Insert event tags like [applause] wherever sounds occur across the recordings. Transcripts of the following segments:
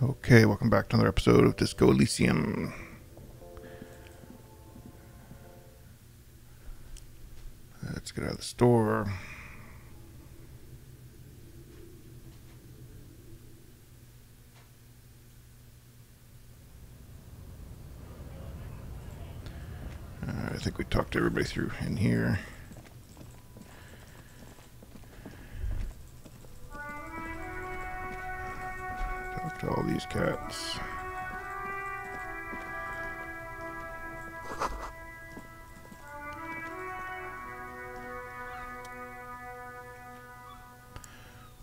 Okay, welcome back to another episode of Disco Elysium. Let's get out of the store. Uh, I think we talked everybody through in here. To all these cats.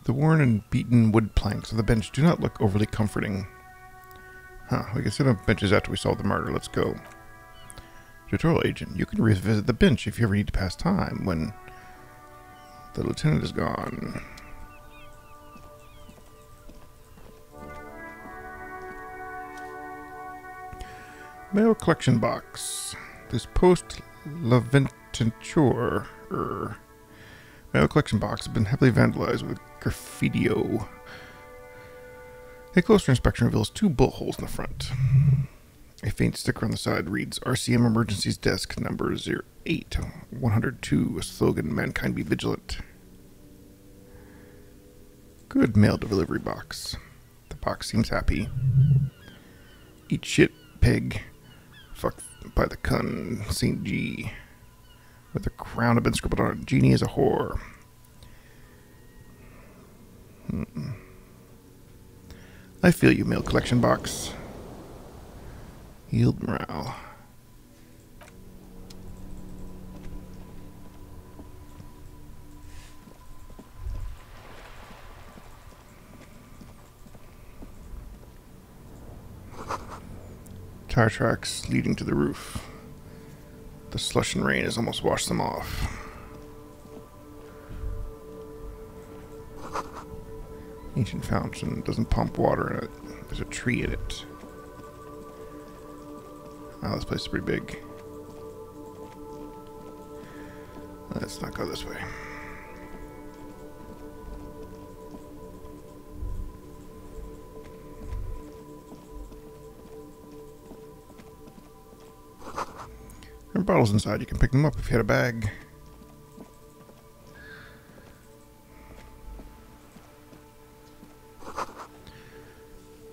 The worn and beaten wood planks of the bench do not look overly comforting. Huh, we can sit on benches after we solve the murder. Let's go. Tutorial agent, you can revisit the bench if you ever need to pass time when the lieutenant is gone. Mail collection box. This post Laventure er, mail collection box has been heavily vandalized with graffitio. A closer inspection reveals two bullet holes in the front. A faint sticker on the side reads RCM Emergencies Desk number 08 102, slogan Mankind be vigilant. Good mail delivery box. The box seems happy. Eat shit, pig. Fuck by the cun, St. G. With a crown had been scribbled on it. Genie is a whore. Hmm. I feel you, mail collection box. Yield morale. Tire tracks leading to the roof. The slush and rain has almost washed them off. Ancient fountain doesn't pump water in it. There's a tree in it. Wow, this place is pretty big. Let's not go this way. Bottles inside. You can pick them up if you had a bag.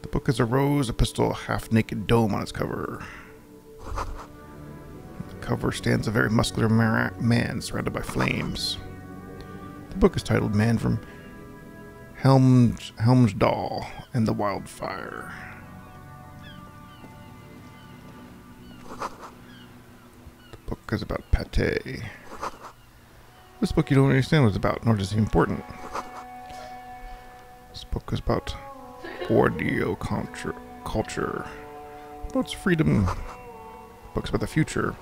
The book is a rose, a pistol, a half-naked dome on its cover. The cover stands a very muscular man surrounded by flames. The book is titled "Man from Helms Helmsdal and the Wildfire." Is about pate. This book you don't understand what it's about, nor is it important. This book is about audio culture, culture. About freedom. Books about the future.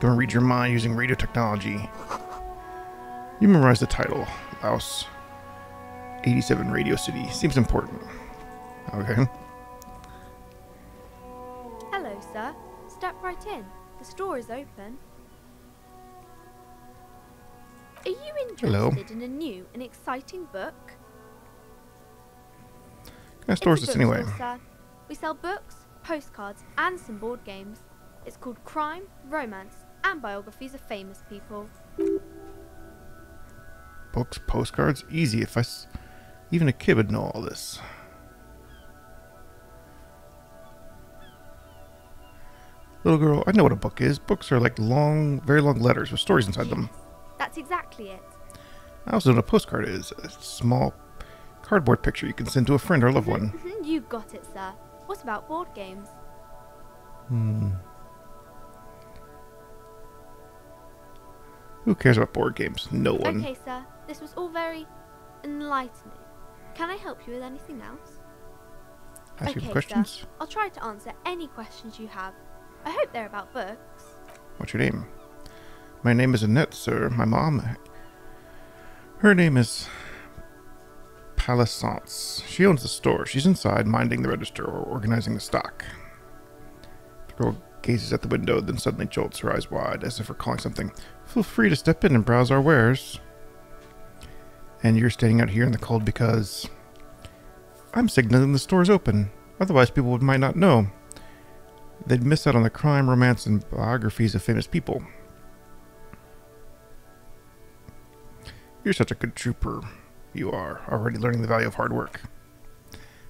Go and read your mind using radio technology. You memorize the title. Laos 87 Radio City. Seems important. Okay. Hello, sir. Step right in. The store is open. Interested Hello. in a new and exciting book? Can I store this anyway? bookstore, sir. We sell books, postcards, and some board games. It's called Crime, Romance, and Biographies of Famous People. Books, postcards, easy. If I, s- even a kid would know all this. Little girl, I know what a book is. Books are like long, very long letters with stories inside them. That's exactly it. I also know what a postcard is. A small cardboard picture you can send to a friend or loved one. [laughs] You got it, sir. What about board games? Hmm. Who cares about board games? No one. Okay, sir. This was all very enlightening. Can I help you with anything else? Ask okay, questions. Sir. I'll try to answer any questions you have. I hope they're about books. What's your name? My name is Annette, sir. My mom. Her name is Plaisance. She owns the store. She's inside, minding the register or organizing the stock. The girl gazes at the window, then suddenly jolts her eyes wide, as if recalling something. Feel free to step in and browse our wares. And you're standing out here in the cold because I'm signaling the store's open. Otherwise, people might not know. They'd miss out on the crime, romance, and biographies of famous people. You're such a good trooper. You are already learning the value of hard work.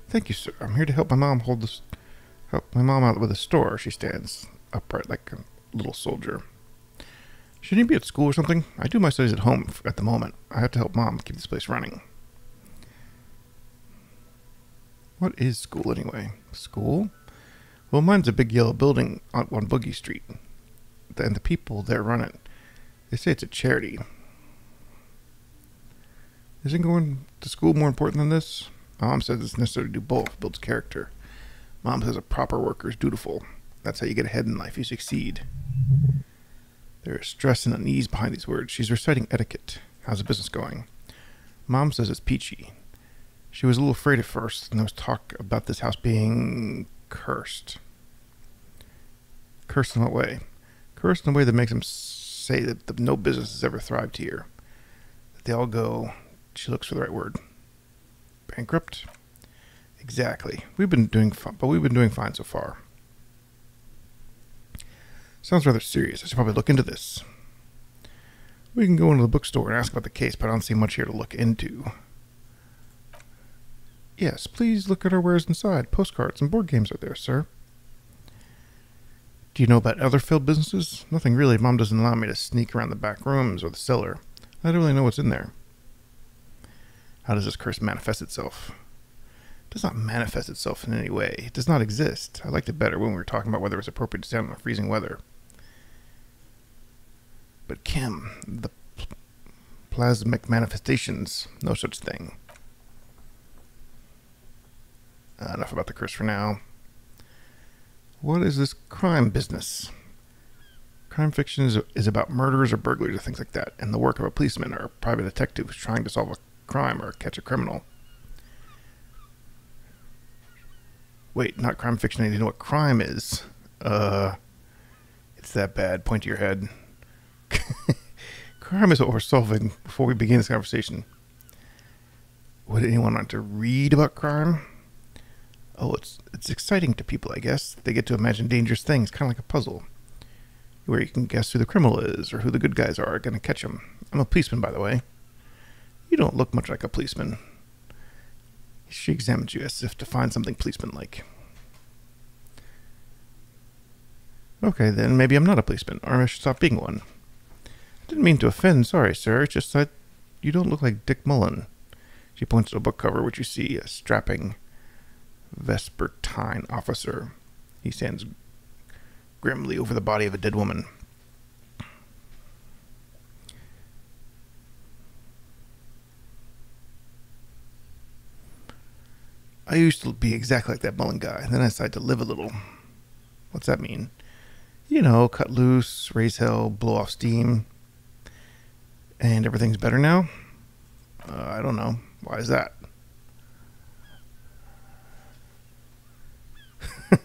Thank you, sir. I'm here to help my mom hold this. Help my mom out with a store. She stands upright like a little soldier. Shouldn't you be at school or something? I do my studies at home at the moment. I have to help mom keep this place running. What is school anyway? School? Well, mine's a big yellow building on, on Boogie Street. And the people there run it. They say it's a charity. Isn't going to school more important than this? Mom says it's necessary to do both, builds character. Mom says a proper worker is dutiful. That's how you get ahead in life, you succeed. There is stress and unease behind these words. She's reciting etiquette. How's the business going? Mom says it's peachy. She was a little afraid at first, and there was talk about this house being cursed. Cursed in what way? Cursed in a way that makes them say that the, no business has ever thrived here. That they all go, she looks for the right word, bankrupt? Exactly. We've been doing fine, but we've been doing fine so far. Sounds rather serious. I should probably look into this. We can go into the bookstore and ask about the case, but I don't see much here to look into. Yes, please look at our wares inside. Postcards and board games are there, sir. Do you know about other failed businesses? Nothing really. Mom doesn't allow me to sneak around the back rooms or the cellar. I don't really know what's in there. How does this curse manifest itself? It does not manifest itself in any way. It does not exist. I liked it better when we were talking about whether it was appropriate to stand in the freezing weather. But Kim, the pl- plasmic manifestations, no such thing. Uh, enough about the curse for now. What is this crime business? Crime fiction is, is about murders or burglaries or things like that, and the work of a policeman or a private detective who's trying to solve a crime or catch a criminal. Wait, not crime fiction. I need to know what crime is. Uh, it's that bad. Point to your head. [laughs] crime is what we're solving before we begin this conversation. Would anyone want to read about crime? Oh, it's it's exciting to people, I guess. They get to imagine dangerous things, kind of like a puzzle, where you can guess who the criminal is or who the good guys are going to catch him. I'm a policeman, by the way. You don't look much like a policeman. She examines you as if to find something policeman-like. Okay, then maybe I'm not a policeman, or I should stop being one. I didn't mean to offend. Sorry, sir. It's just that you don't look like Dick Mullen. She points to a book cover, which you see a strapping Vespertine officer. He stands grimly over the body of a dead woman. I used to be exactly like that Mullen guy. Then I decided to live a little. What's that mean? You know, cut loose, raise hell, blow off steam. And everything's better now? Uh, I don't know. Why is that? [laughs]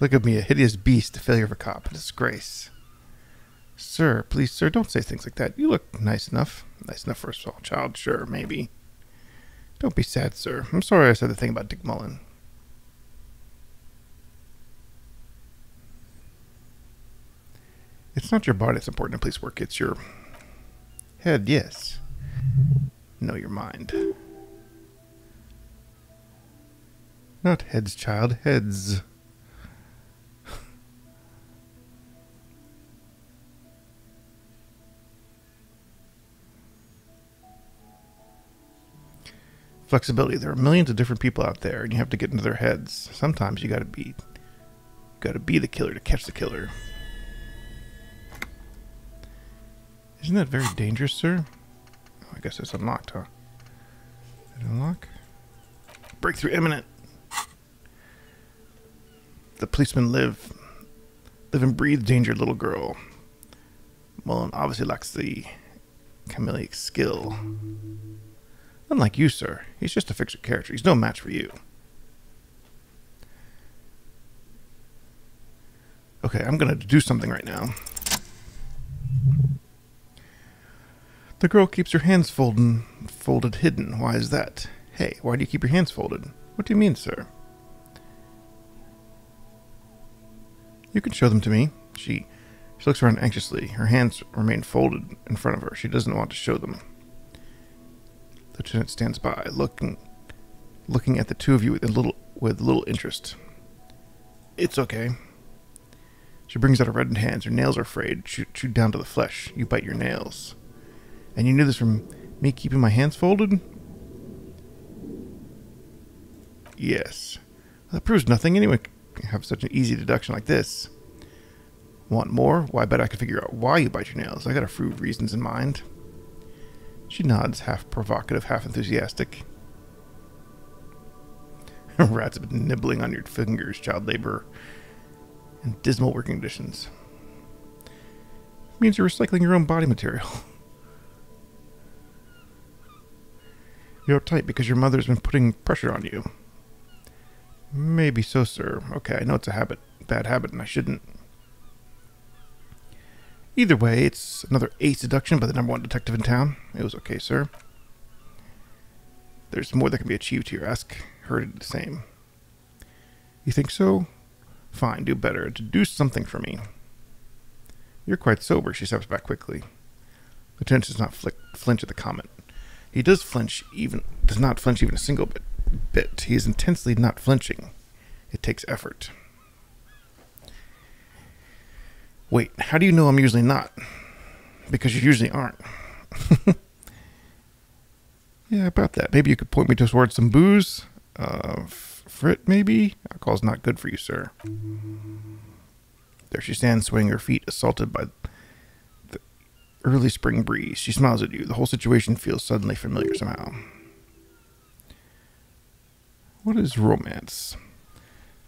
Look at me, a hideous beast, a failure of a cop, a disgrace. Sir, please, sir, don't say things like that. You look nice enough. Nice enough for a small child, sure, maybe. Don't be sad, sir. I'm sorry I said the thing about Dick Mullen. It's not your body that's important in police work, it's your head, yes. No, your mind. Not heads, child, heads. Flexibility. There are millions of different people out there, and you have to get into their heads. Sometimes you gotta be gotta be the killer to catch the killer. Isn't that very dangerous, sir? Oh, I guess it's unlocked, huh? Did it unlock? Breakthrough imminent. The policemen live live and breathe danger, little girl. Mullen obviously lacks the chameleonic skill. Unlike you, sir. He's just a fixer character. He's no match for you. Okay, I'm gonna do something right now. The girl keeps her hands folded, folded hidden. Why is that? Hey, why do you keep your hands folded? What do you mean, sir? You can show them to me. She she looks around anxiously. Her hands remain folded in front of her. She doesn't want to show them. The lieutenant stands by, looking looking at the two of you with a little with little interest. It's okay. She brings out her reddened hands. Her nails are frayed, chewed, chewed down to the flesh. You bite your nails. And you knew this from me keeping my hands folded? Yes. That proves nothing. Anyone can have such an easy deduction like this. Want more? Why, I bet I could figure out why you bite your nails. I got a few reasons in mind. She nods, half provocative, half enthusiastic. [laughs] Rats have been nibbling on your fingers, child labor, and dismal working conditions. means you're recycling your own body material. [laughs] You're uptight because your mother's been putting pressure on you. Maybe so, sir. Okay, I know it's a habit, bad habit, and I shouldn't. Either way, it's another ace deduction by the number one detective in town. It was okay, sir. There's more that can be achieved here. Ask her the same. You think so? Fine, do better. Do something for me. You're quite sober, she steps back quickly. Lieutenant does not flinch at the comment. He does flinch even does not flinch even a single bit bit. He is intensely not flinching. It takes effort. Wait, how do you know I'm usually not? Because you usually aren't. [laughs] yeah, about that. Maybe you could point me towards some booze? Uh, frit, maybe? Alcohol's not good for you, sir. There she stands, swaying her feet, assaulted by the early spring breeze. She smiles at you. The whole situation feels suddenly familiar somehow. What is romance?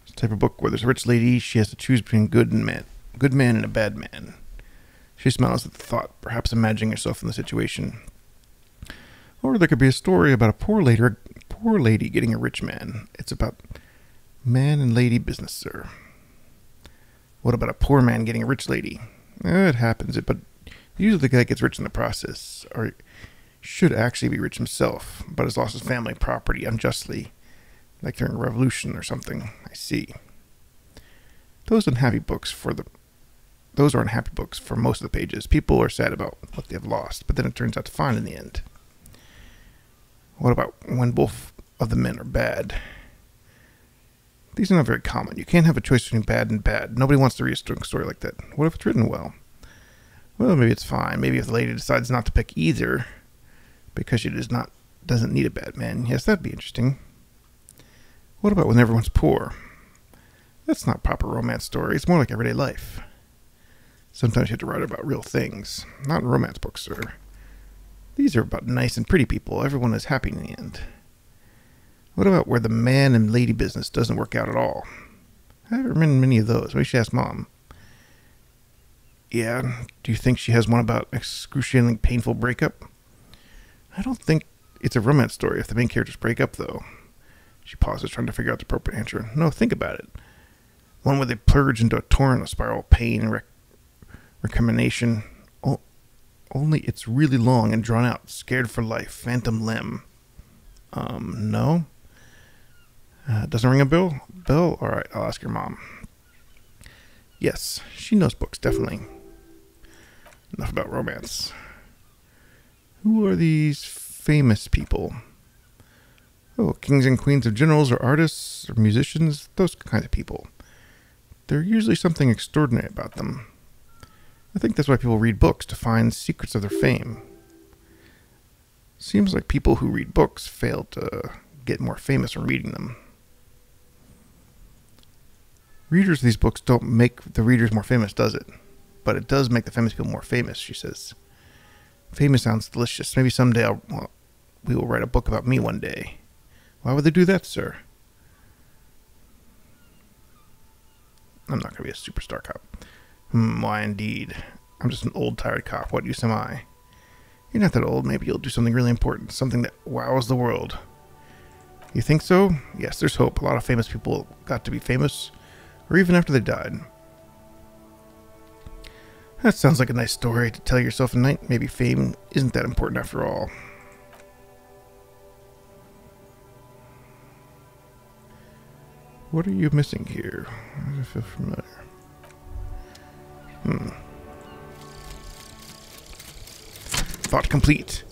It's a type of book where there's a rich lady. She has to choose between good and man, good man and a bad man. She smiles at the thought, perhaps imagining herself in the situation. Or there could be a story about a poor lady, poor lady getting a rich man. It's about man and lady business, sir. What about a poor man getting a rich lady? It happens, but usually the guy gets rich in the process, or should actually be rich himself, but has lost his family property unjustly like during a revolution or something. I see. Those unhappy books for the those are unhappy books for most of the pages. People are sad about what they have lost, but then it turns out to fine in the end. What about when both of the men are bad? These are not very common. You can't have a choice between bad and bad. Nobody wants to read a story like that. What if it's written well? Well, maybe it's fine. Maybe if the lady decides not to pick either because she does not doesn't need a bad man. Yes, that'd be interesting. What about when everyone's poor? That's not proper romance story. It's more like everyday life. Sometimes you have to write about real things, not romance books, sir. These are about nice and pretty people. Everyone is happy in the end. What about where the man and lady business doesn't work out at all? I haven't read many of those. Maybe she ask Mom. Yeah, do you think she has one about excruciatingly painful breakup? I don't think it's a romance story if the main characters break up, though. She pauses, trying to figure out the appropriate answer. No, think about it. One where they plunge into a torrent of spiral pain and rec- recrimination. O- only it's really long and drawn out. Scared for life. Phantom limb. Um, no. Uh, doesn't ring a bell? Bell? All right, I'll ask your mom. Yes, she knows books, definitely. Enough about romance. Who are these famous people? oh, kings and queens of generals or artists or musicians, those kinds of people. There's usually something extraordinary about them. I think that's why people read books, to find secrets of their fame. Seems like people who read books fail to get more famous from reading them. Readers of these books don't make the readers more famous, does it? But it does make the famous people more famous, she says. Famous sounds delicious. Maybe someday I'll, well, we will write a book about me one day. Why would they do that, sir? I'm not going to be a superstar cop. Hmm, why indeed? I'm just an old, tired cop. What use am I? You're not that old. Maybe you'll do something really important, something that wows the world. You think so? Yes, there's hope. A lot of famous people got to be famous, or even after they died. That sounds like a nice story to tell yourself at night. Maybe fame isn't that important after all. What are you missing here? I feel familiar. Hmm. Thought complete.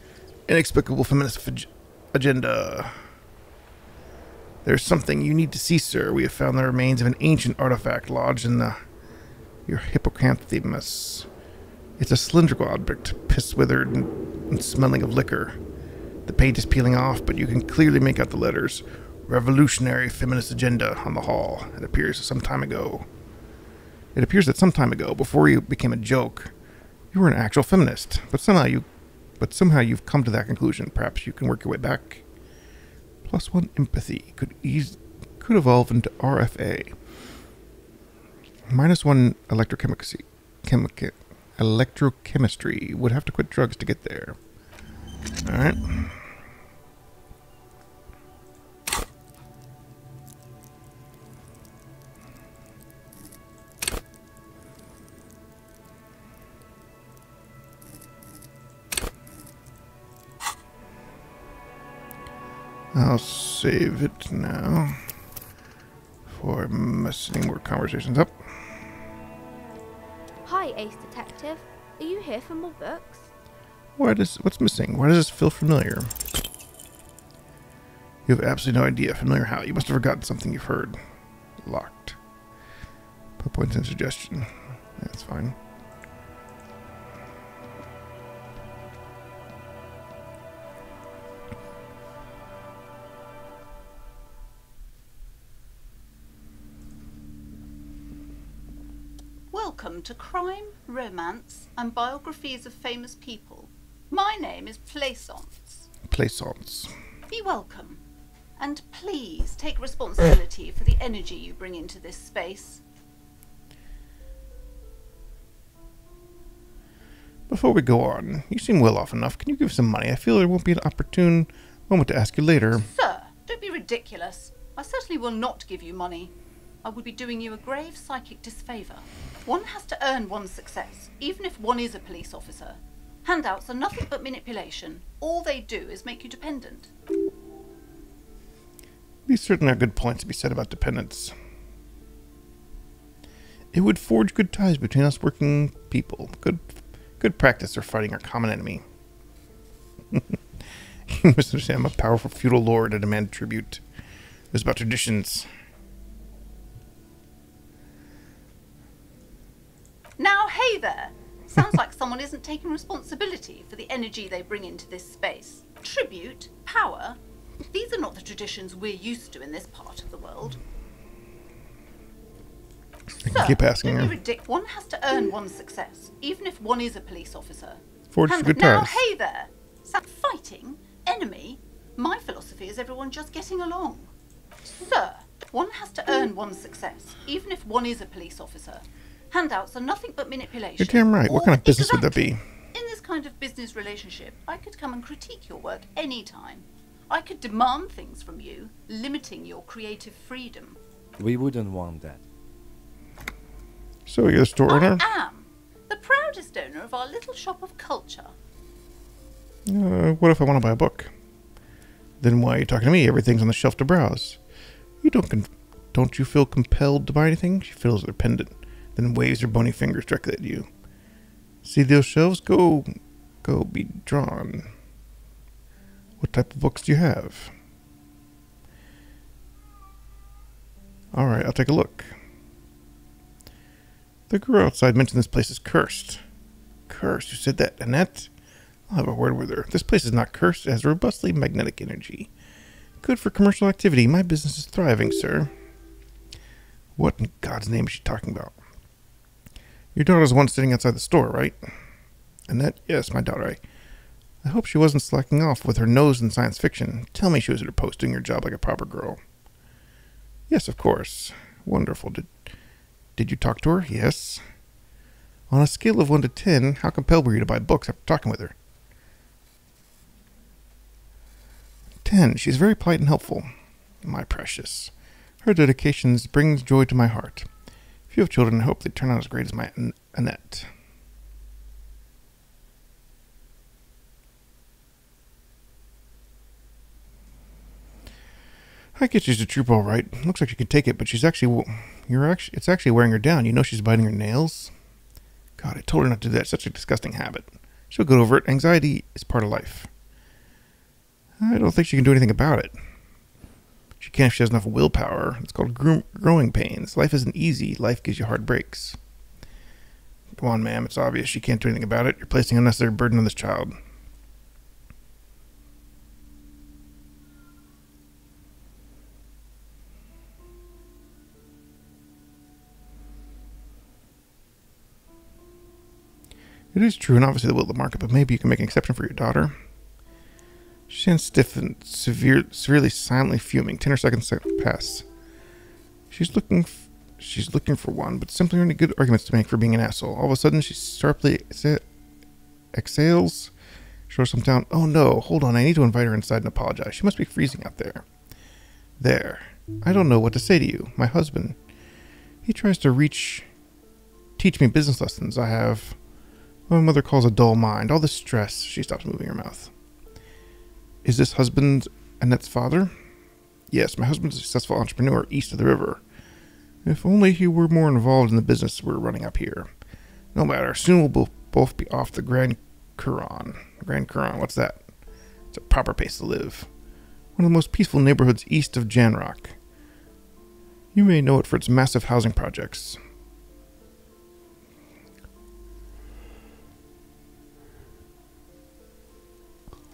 Inexplicable feminist ag- agenda. There's something you need to see, sir. We have found the remains of an ancient artifact lodged in the your hippocampus. It's a cylindrical object, piss withered and, and smelling of liquor. The paint is peeling off, but you can clearly make out the letters Revolutionary Feminist Agenda on the hull. It appears some time ago. It appears that some time ago, before you became a joke, you were an actual feminist. But somehow you but somehow you've come to that conclusion. Perhaps you can work your way back. Plus one empathy could ease could evolve into RFA. Minus one electrochemistry electrochemistry would have to quit drugs to get there. Alright. I'll save it now for messing more conversations up. Hi, Ace Detective. Are you here for more books? Why does what's missing? Why does this feel familiar? You have absolutely no idea. Familiar how? You must have forgotten something you've heard. Locked. Put points in suggestion. That's fine. To Crime, Romance, and Biographies of Famous People. My name is Plaisance. Plaisance. Be welcome. And please take responsibility for the energy you bring into this space. Before we go on, you seem well off enough. Can you give some money? I feel there won't be an opportune moment to ask you later. Sir, don't be ridiculous. I certainly will not give you money. I would be doing you a grave psychic disfavour. One has to earn one's success, even if one is a police officer. Handouts are nothing but manipulation. All they do is make you dependent. These certainly are good points to be said about dependence. It would forge good ties between us working people. Good, good practice for fighting our common enemy. [laughs] you misunderstand. I'm a powerful feudal lord. I demand tribute. It's about traditions. Now, hey there! Sounds like someone isn't taking responsibility for the energy they bring into this space. Tribute, power, these are not the traditions we're used to in this part of the world. Can keep asking don't be her. ridic- one has to earn one's success, even if one is a police officer. Forge And good now, ties. hey there! Sa- fighting? Enemy? My philosophy is everyone just getting along. Sir, one has to earn one's success, even if one is a police officer. Handouts are nothing but manipulation. You're damn right. What kind of business would that be? In this kind of business relationship, I could come and critique your work anytime. I could demand things from you, limiting your creative freedom. We wouldn't want that. So you're the store owner? I am the proudest owner of our little shop of culture. Uh, what if I want to buy a book? Then why are you talking to me? Everything's on the shelf to browse. You don't con- don't you feel compelled to buy anything? She fiddles with her pendant, then waves her bony fingers directly at you. See those shelves? Go, go be drawn. What type of books do you have? All right, I'll take a look. The girl outside mentioned this place is cursed. Cursed? Who said that? Annette? I'll have a word with her. This place is not cursed. It has robustly magnetic energy. Good for commercial activity. My business is thriving, sir. What in God's name is she talking about? Your daughter's the one sitting outside the store, right? Annette? Yes, my daughter. I, I hope she wasn't slacking off with her nose in science fiction. Tell me she was at her post doing her job like a proper girl. Yes, of course. Wonderful. Did, did you talk to her? Yes. On a scale of 1 to 10, how compelled were you to buy books after talking with her? 10. She's very polite and helpful. My precious. Her dedications brings joy to my heart. You have children, I hope they turn out as great as my Annette. I guess she's a troop all right. Looks like she can take it, but she's actually, you're actually, it's actually wearing her down. You know she's biting her nails. God, I told her not to do that. Such a disgusting habit. She'll get over it. Anxiety is part of life. I don't think she can do anything about it. She can't if she has enough willpower. It's called gro- growing pains. Life isn't easy. Life gives you hard breaks. Come on, ma'am. It's obvious she can't do anything about it. You're placing unnecessary burden on this child. It is true, and obviously the will of the market, but maybe you can make an exception for your daughter. She stands stiff and severe, severely, silently fuming. Ten or seconds pass. She's looking, she's looking for one, but simply any good arguments to make for being an asshole. All of a sudden, she sharply exhales, shows them down. Oh no! Hold on, I need to invite her inside and apologize. She must be freezing out there. There. I don't know what to say to you. My husband. He tries to reach, teach me business lessons. I have what my mother calls a dull mind. All the stress. She stops moving her mouth. Is this husband Annette's father? Yes, my husband's a successful entrepreneur east of the river. If only he were more involved in the business we're running up here. No matter, soon we'll both be off the Grand Couronne. Grand Couronne, what's that? It's a proper place to live. One of the most peaceful neighborhoods east of Jamrock. You may know it for its massive housing projects.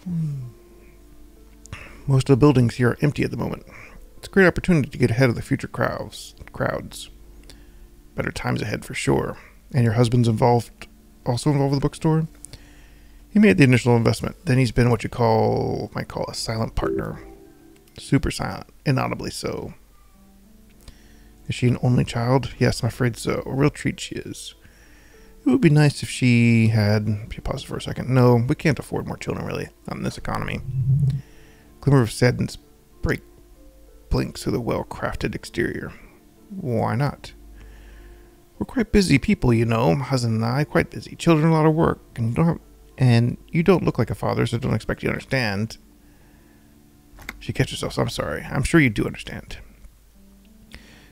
Hmm. Most of the buildings here are empty at the moment. It's a great opportunity to get ahead of the future crowds. Crowds. Better times ahead for sure. And your husband's involved, also involved with the bookstore. He made the initial investment. Then he's been what you call, might call a silent partner. Super silent, inaudibly so. Is she an only child? Yes, I'm afraid so. A real treat she is. It would be nice if she had. She paused for a second. No, we can't afford more children, really, not in this economy. Glimmer of sadness break blinks through the well-crafted exterior. Why not? We're quite busy people, you know. My husband and I quite busy. Children, a lot of work, and you don't have, and you don't look like a father, so don't expect you to understand. She catches herself. I'm sorry. I'm sure you do understand.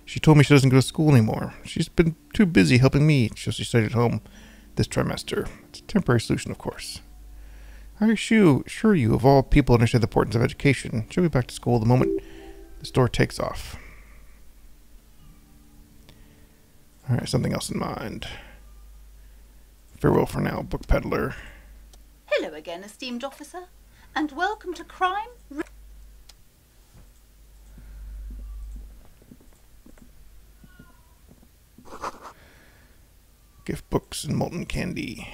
She told me she doesn't go to school anymore. She's been too busy helping me, so she stayed at home this trimester. It's a temporary solution, of course. I assure, you, of all people understand the importance of education. She'll be back to school the moment the store takes off. All right, something else in mind. Farewell for now, book peddler. Hello again, esteemed officer, and welcome to Crime. Gift books and molten candy.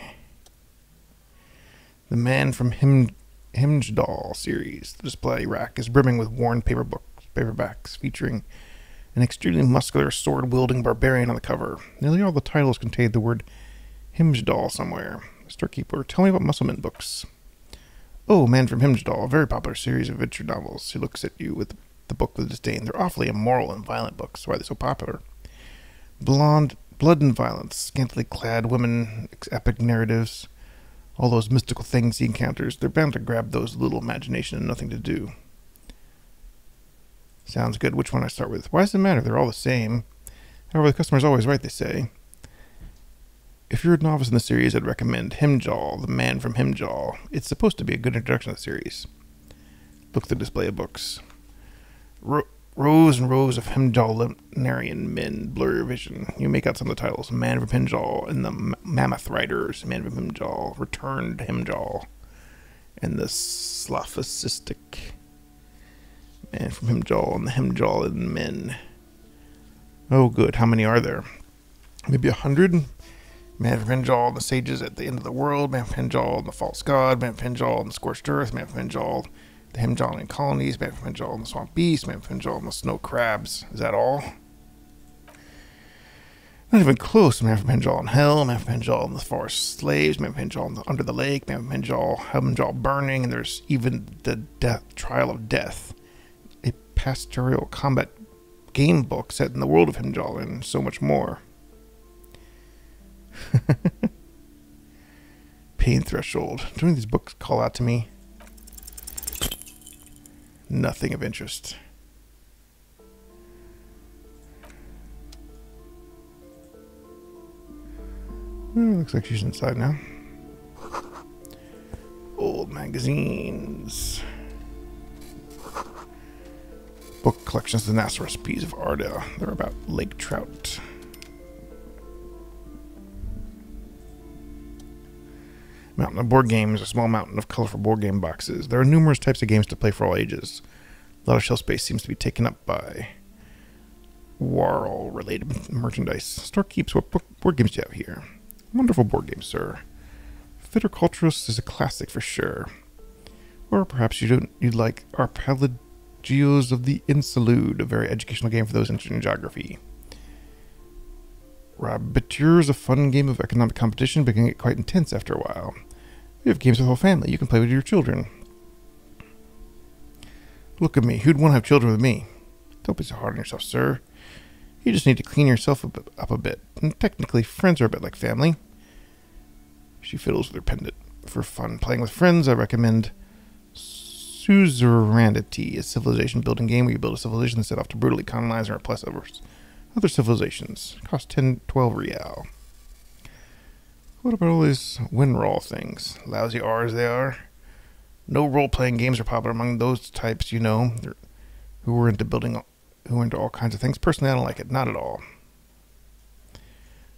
The Man from Him Himjdal series. The display rack is brimming with worn paper books, paperbacks featuring an extremely muscular sword-wielding barbarian on the cover. Nearly all the titles contain the word Himjdal somewhere. Storekeeper, tell me about Musselman books. Oh, Man from Himjdal, a very popular series of adventure novels. He looks at you with the book with disdain. They're awfully immoral and violent books. Why are they so popular? Blonde, blood and violence, scantily clad women, epic narratives, all those mystical things he encounters. They're bound to grab those little imagination and nothing to do. Sounds good. Which one I start with? Why does it matter? They're all the same. However, the customer's always right, they say. If you're a novice in the series, I'd recommend Himjal, the man from Himjal. It's supposed to be a good introduction to the series. Look the display of books. Ro- rows and rows of Himjalinarian men blur your vision. You make out some of the titles Man from Himjal and the M- Mammoth Riders, Man from Himjal, Returned Himjal, and the Slaphistic Man from Himjal and the Himjalin Men. Oh, good. How many are there? Maybe a hundred? Man from Himjal and the sages at the end of the world, Man from Himjal and the false god, Man from Himjal and the scorched earth, Man from Himjal, the Himjalian colonies, Man from Himjal and the swamp beasts, Man from Himjal and the snow crabs. Is that all? Not even close. Man from Himjal in hell, Man from Himjal and the forest slaves, Man from Himjal the, under the lake, Man from Himjal, Himjal burning, and there's even the death, trial of death. A pastoral combat game book set in the world of Himjal and so much more. [laughs] Pain threshold. Do any of these books call out to me? Nothing of interest. Hmm, looks like she's inside now. Old magazines. Book collections, the NASA recipes of Arda. They're about lake trout. Mountain of board games, a small mountain of colorful board game boxes. There are numerous types of games to play for all ages. A lot of shelf space seems to be taken up by Wirral related merchandise. Store keeps what board games do you have here? Wonderful board game, sir. Viticulturist is a classic for sure. Or perhaps you don't you'd like Arpelagios of the Insulude, a very educational game for those interested in geography. Rabbitier is a fun game of economic competition, but can get quite intense after a while. We have games with the whole family. You can play with your children. Look at me. Who'd want to have children with me? Don't be so hard on yourself, sir. You just need to clean yourself up, a bit. And technically, friends are a bit like family. She fiddles with her pendant. For fun playing with friends, I recommend Suzerainty, a civilization building game where you build a civilization set off to brutally colonize and replace others. Other civilizations. Cost 10, 12 real. What about all these Wirral things? Lousy R's they are. No role-playing games are popular among those types, you know, who are into building who are into all kinds of things. Personally, I don't like it. Not at all.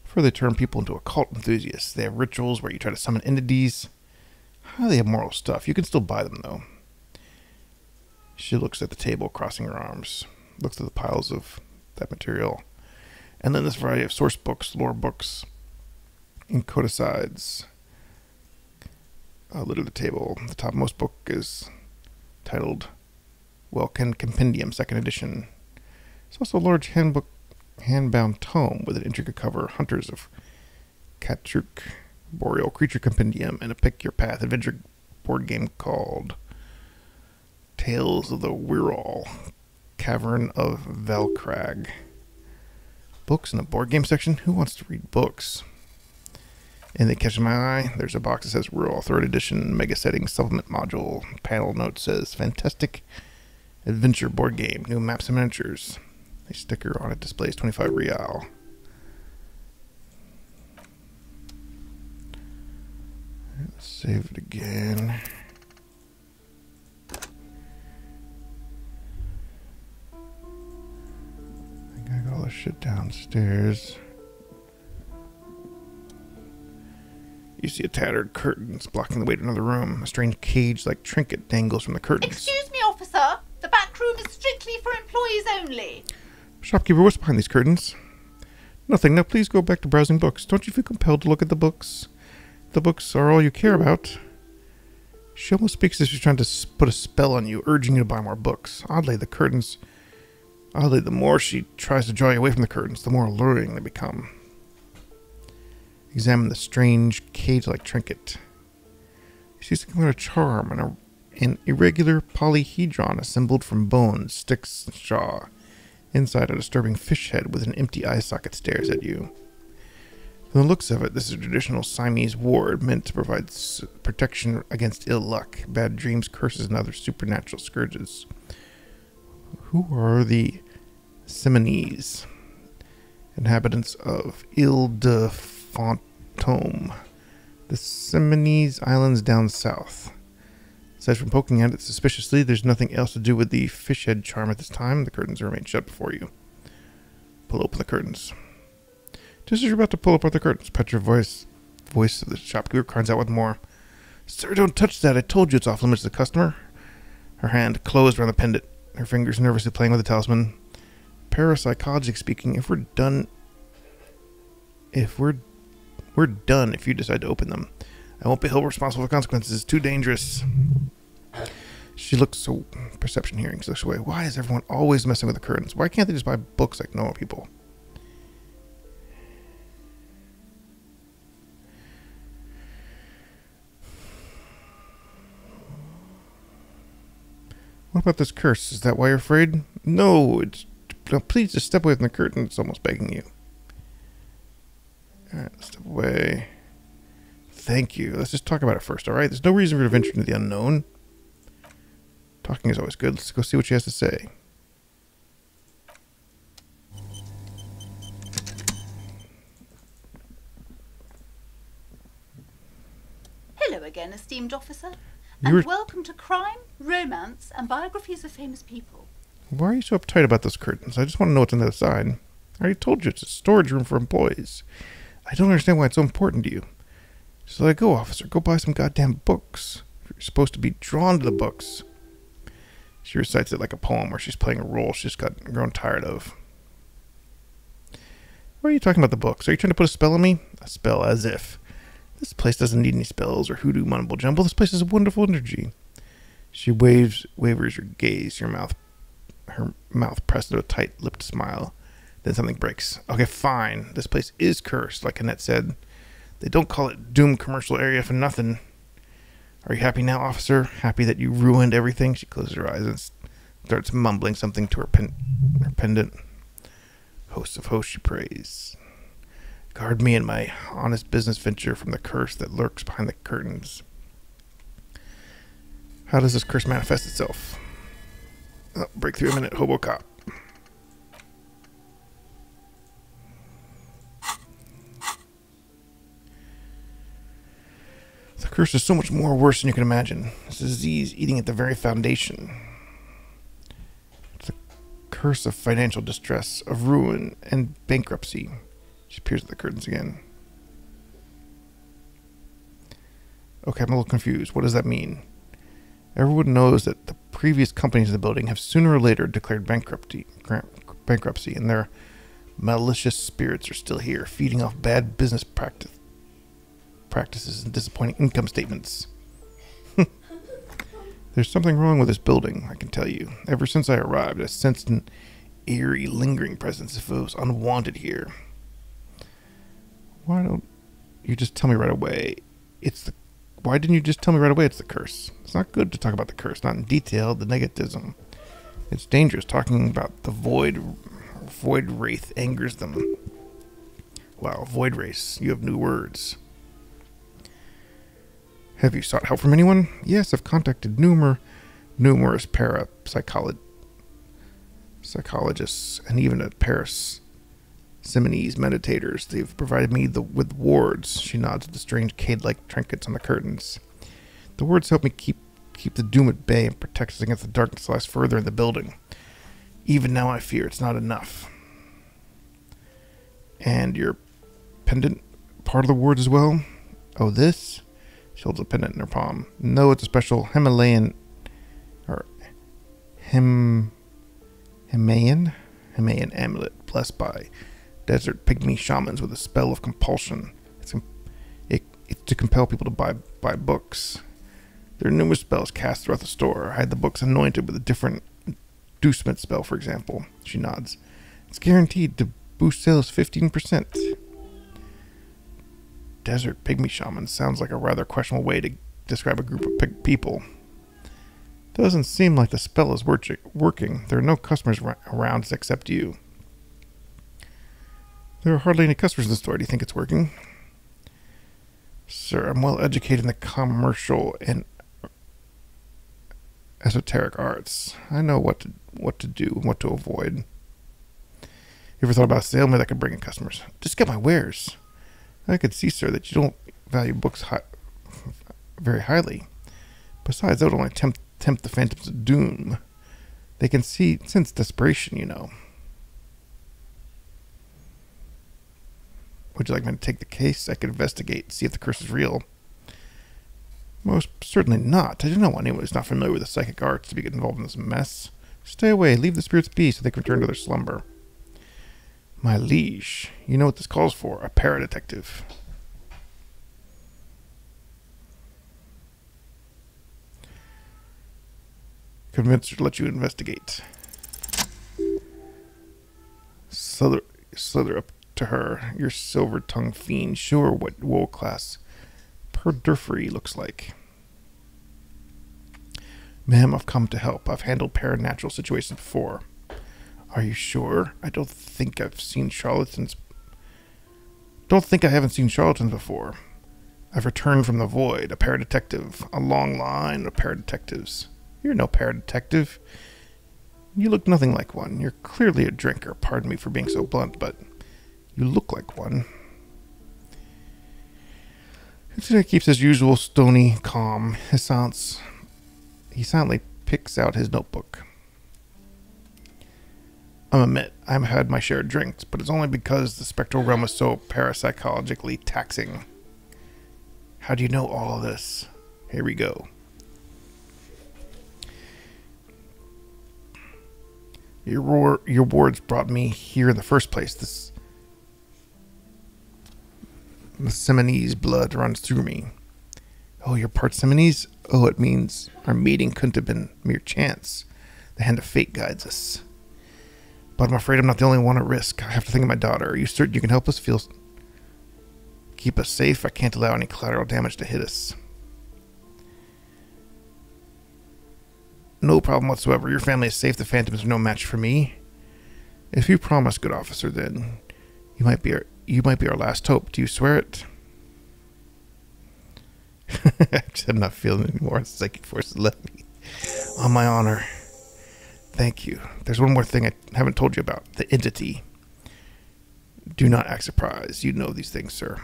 Further, turn people into occult enthusiasts. They have rituals where you try to summon entities. How they have moral stuff. You can still buy them, though. She looks at the table, crossing her arms. Looks at the piles of that material. And then this variety of source books, lore books, and codicides. Uh, lid of the table. The topmost book is titled Welkin Compendium, second edition. It's also a large handbook, handbound tome with an intricate cover, Hunters of Katruk, Boreal Creature Compendium, and a Pick Your Path adventure board game called Tales of the Wirral, Cavern of Velkrag. Books in the board game section? Who wants to read books? And they catch my eye. There's a box that says Wirral Third Edition Mega Settings Supplement Module. Panel note says Fantastic Adventure Board Game. New maps and miniatures. A sticker on it displays 25 real. Let's save it again. I think I got all this shit downstairs. You see a tattered curtains blocking the way to another room. A strange cage-like trinket dangles from the curtains. Excuse me, officer. The back room is strictly for employees only. Shopkeeper, what's behind these curtains? Nothing. Now please go back to browsing books. Don't you feel compelled to look at the books? The books are all you care about. She almost speaks as if she's trying to put a spell on you, urging you to buy more books. Oddly, the curtains... Oddly, the more she tries to draw you away from the curtains, the more alluring they become. Examine the strange, cage-like trinket. She sees something like a charm and a, an irregular polyhedron assembled from bones, sticks, and jaw. Inside, a disturbing fish head with an empty eye socket stares at you. From the looks of it, this is a traditional Siamese ward meant to provide protection against ill luck, bad dreams, curses, and other supernatural scourges. Who are the Semenese? Inhabitants of Ile de Fantôme, the Semenese Islands down south. Aside from poking at it suspiciously, there's nothing else to do with the fish head charm at this time. The curtains remain shut before you. Pull open the curtains. Just as you're about to pull apart the curtains, Petra voice voice of the shopkeeper cries out with more. Sir, don't touch that. I told you it's off limits to the customer. Her hand closed around the pendant, her fingers nervously playing with the talisman. Parapsychology speaking, if we're done if we're we're done if you decide to open them. I won't be held responsible for consequences. It's too dangerous. She looks so perception hearing. Looks away. Why is everyone always messing with the curtains? Why can't they just buy books like normal people? What about this curse? Is that why you're afraid? No, it's please just step away from the curtain. It's almost begging you. Alright, step away. Thank you. Let's just talk about it first, alright? There's no reason for to venture into the unknown. Talking is always good. Let's go see what she has to say. Hello again, esteemed officer. You And were- welcome to Crime, Romance, and Biographies of Famous People. Why are you so uptight about those curtains? I just want to know what's on the other side. I already told you it's a storage room for employees. I don't understand why it's so important to you. Just let go, officer. Go buy some goddamn books. You're supposed to be drawn to the books. She recites it like a poem where she's playing a role she's got grown tired of. Why are you talking about the books? Are you trying to put a spell on me? A spell as if. This place doesn't need any spells or hoodoo mumble jumble. This place is a wonderful energy. She waves, wavers her gaze, your mouth her mouth pressed into a tight lipped smile. Then something breaks. Okay, fine. This place is cursed, like Annette said. They don't call it Doom Commercial Area for nothing. Are you happy now, officer? Happy that you ruined everything? She closes her eyes and starts mumbling something to her, pen- her pendant. Host of hosts, she prays. Guard me and my honest business venture from the curse that lurks behind the curtains. How does this curse manifest itself? Oh, breakthrough imminent, hobo cop. The curse is so much more worse than you can imagine. A disease eating at the very foundation. It's a curse of financial distress, of ruin and bankruptcy. She peers at the curtains again. Okay, I'm a little confused. What does that mean? Everyone knows that the previous companies in the building have sooner or later declared bankruptcy, bankruptcy, and their malicious spirits are still here, feeding off bad business practice, practices and disappointing income statements. [laughs] There's something wrong with this building, I can tell you. Ever since I arrived, I sensed an eerie, lingering presence if it was unwanted here. Why don't you just tell me right away? It's the why didn't you just tell me right away it's the curse? It's not good to talk about the curse, not in detail, the negativism. It's dangerous talking about the void void wraith angers them. Wow, void race, you have new words. Have you sought help from anyone? Yes, I've contacted numer, numerous parapsycholo- psychologists and even a Paris Semenese meditators. They've provided me the, with wards. She nods at the strange cade-like trinkets on the curtains. The wards help me keep keep the doom at bay and protect us against the darkness that lies further in the building. Even now, I fear it's not enough. And your pendant part of the wards as well? Oh, this? She holds a pendant in her palm. No, it's a special Himalayan or Him Himalayan Himalayan amulet blessed by desert pygmy shamans with a spell of compulsion. It's, it, to compel people to buy buy books. There are numerous spells cast throughout the store. I had the books anointed with a different inducement spell, for example. She nods. It's guaranteed to boost sales 15%. Desert pygmy shamans sounds like a rather questionable way to describe a group of pig people. Doesn't seem like the spell is work- working. There are no customers around except you. There are hardly any customers in the store. Do you think it's working? Sir, I'm well educated in the commercial and esoteric arts. I know what to what to do and what to avoid. You ever thought about a salesman that could bring in customers? Just get my wares. I could see, sir, that you don't value books hi- very highly. Besides, that would only tempt tempt the phantoms of doom. They can see sense desperation, you know. Would you like me to take the case? I could investigate, see if the curse is real. Most certainly not. I do not want anyone who's not familiar with the psychic arts to be get involved in this mess. Stay away. Leave the spirits be so they can return to their slumber. My liege, you know what this calls for? A paradetective. Convinced to let you investigate. Slither, slither up to her, your silver tongued fiend. Show her what woe class perdurfery looks like. Ma'am, I've come to help. I've handled paranatural situations before. Are you sure? I don't think I've seen charlatans. Don't think I haven't seen charlatans before. I've returned from the void, a paradetective, a long line of paradetectives. You're no paradetective. You look nothing like one. You're clearly a drinker. Pardon me for being so blunt, but you look like one. He keeps his usual stony calm. His silence. He silently picks out his notebook. I admit, I've had my share of drinks, but it's only because the spectral realm is so parapsychologically taxing. How do you know all of this? Here we go. Your roar, your words brought me here in the first place. This the Semenese blood runs through me. Oh, you're part Semenese? Oh, it means our meeting couldn't have been mere chance. The hand of fate guides us. But I'm afraid I'm not the only one at risk. I have to think of my daughter. Are you certain you can help us feel keep us safe? I can't allow any collateral damage to hit us. No problem whatsoever. Your family is safe. The Phantoms are no match for me. If you promise, good officer, then you might be our, you might be our last hope. Do you swear it? [laughs] I'm not feeling anymore. Psychic forces left me. On my honor. Thank you. There's one more thing I haven't told you about. The entity. Do not act surprised. You know these things, sir.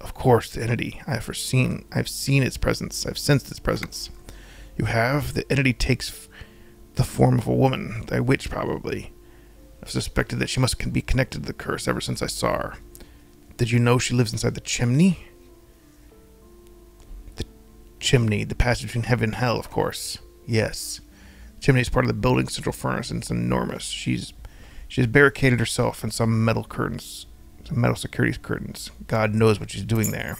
Of course, the entity. I have foreseen. I've seen its presence. I've sensed its presence. You have? The entity takes the form of a woman, a witch probably. I've suspected that she must be connected to the curse ever since I saw her. Did you know she lives inside the chimney? The chimney, the passage between heaven and hell, of course. Yes. The chimney is part of the building's central furnace and it's enormous. She's she's barricaded herself in some metal curtains, some metal security curtains. God knows what she's doing there.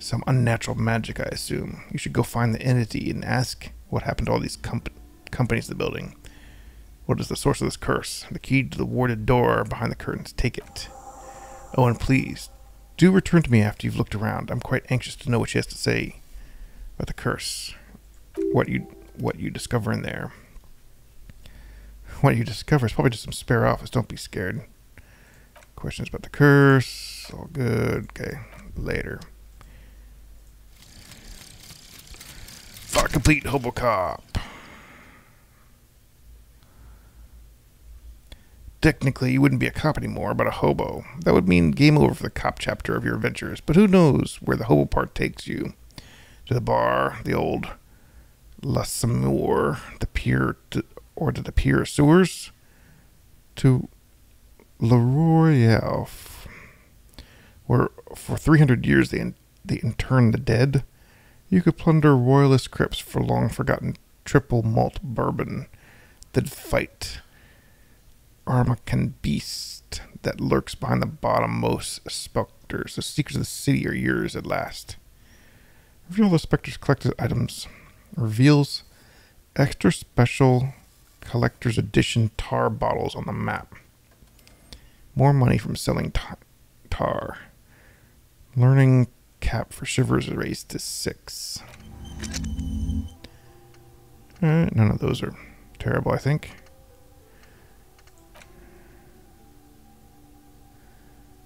Some unnatural magic, I assume. You should go find the entity and ask what happened to all these comp- companies in the building. What is the source of this curse? The key to the warded door behind the curtains. Take it. Oh, and please, do return to me after you've looked around. I'm quite anxious to know what she has to say about the curse. What you what you discover in there. What you discover is probably just some spare office. Don't be scared. Questions about the curse. All good. Okay. Later. Far complete Hobocop. Technically, you wouldn't be a cop anymore, but a hobo. That would mean game over for the cop chapter of your adventures. But who knows where the hobo part takes you? To the bar, the old La Samour, the pier, or the pier sewers? To La Royale, where for 300 years they, in, they interned the dead? You could plunder royalist crypts for long forgotten triple malt bourbon, then fight Armacan beast that lurks behind the bottommost specters. The secrets of the city are yours at last. Reveal the specters' collected items. Reveals extra special collector's edition tar bottles on the map. More money from selling tar. Learning cap for shivers is raised to six. Alright, none of those are terrible, I think.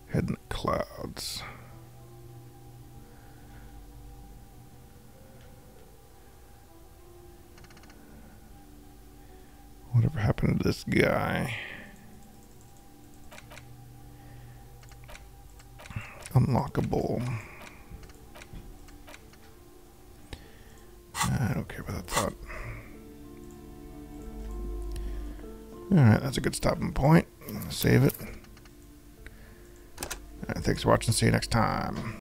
Head in the clouds. Whatever happened to this guy? Unlockable. I don't care about that thought. Alright, that's a good stopping point. Save it. Thanks for watching. See you next time.